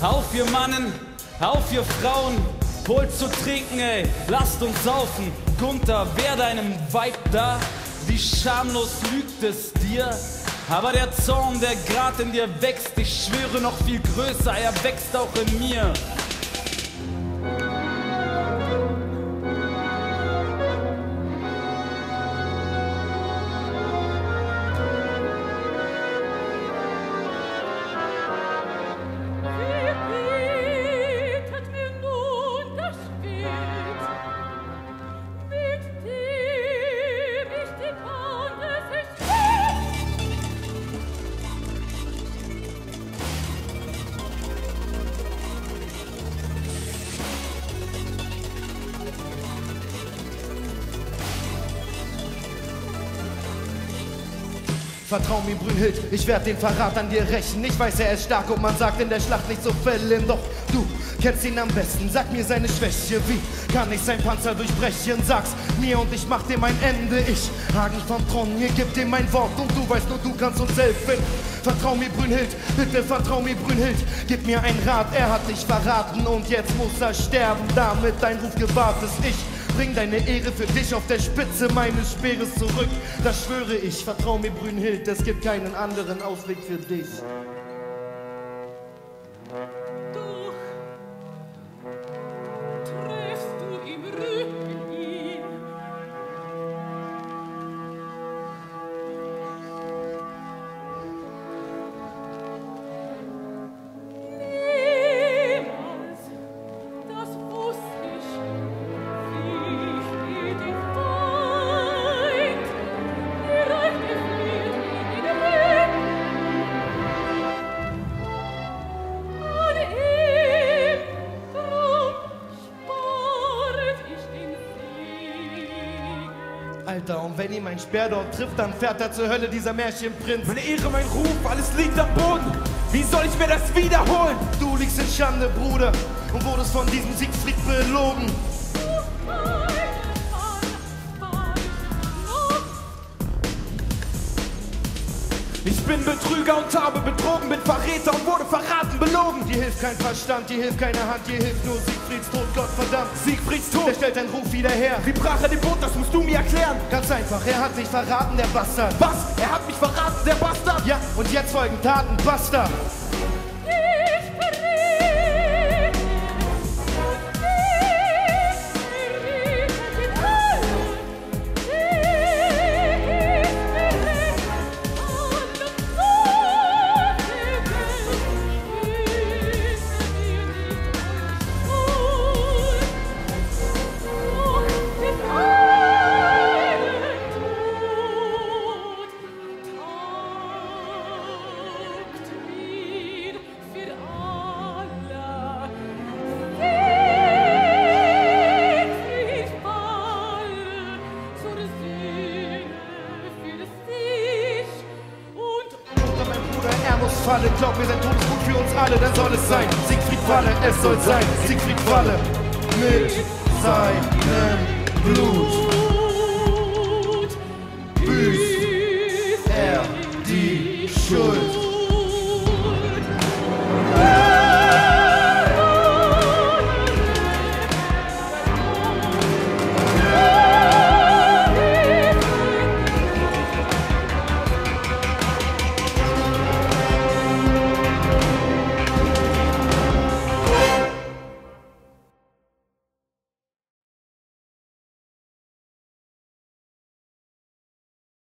Auf ihr Mannen, auf ihr Frauen, holt zu trinken, ey, lasst uns saufen. Gunther, wer deinem Weib da? Wie schamlos lügt es dir? Aber der Zorn, der grad in dir wächst, ich schwöre noch viel größer, er wächst auch in mir. Vertrau mir, Brünnhild, ich werd den Verrat an dir rächen. Ich weiß, er ist stark und man sagt in der Schlacht nicht so fällen. Doch du kennst ihn am besten, sag mir seine Schwäche. Wie kann ich sein Panzer durchbrechen? Sag's mir und ich mach dir mein Ende. Ich, Hagen vom Thron, hier gib dir mein Wort und du weißt nur, du kannst uns helfen. Vertrau mir, Brünnhild, bitte vertrau mir, Brünnhild. Gib mir einen Rat, er hat dich verraten und jetzt muss er sterben. Damit dein Ruf gewahrt ist. Ich bring deine Ehre für dich auf der Spitze meines Speeres zurück. Das schwöre ich, vertrau mir, Brünnhild, es gibt keinen anderen Ausweg für dich. Alter, und wenn ihn mein Speer dort trifft, dann fährt er zur Hölle, dieser Märchenprinz. Meine Ehre, mein Ruf, alles liegt am Boden. Wie soll ich mir das wiederholen? Du liegst in Schande, Bruder, und wurdest von diesem Siegfried belogen. Ich bin Betrüger und habe betrogen, bin Verräter und wurde verraten, belogen. Dir hilft kein Verstand, dir hilft keine Hand, dir hilft nur Siegfrieds Tod, Gott verdammt. Siegfrieds Der Tod. stellt deinen Ruf wieder her. Wie brach er den Boot, das musst du mir erklären. Ganz einfach, er hat dich verraten, der Bastard. Was? Er hat mich verraten, der Bastard. Ja, und jetzt folgen Taten, Bastard. Falle, glaub mir, sein Tod ist gut für uns alle, dann soll es sein. Siegfried Falle, es soll sein. Siegfried Falle mit seinem Blut büßt er die Schuld.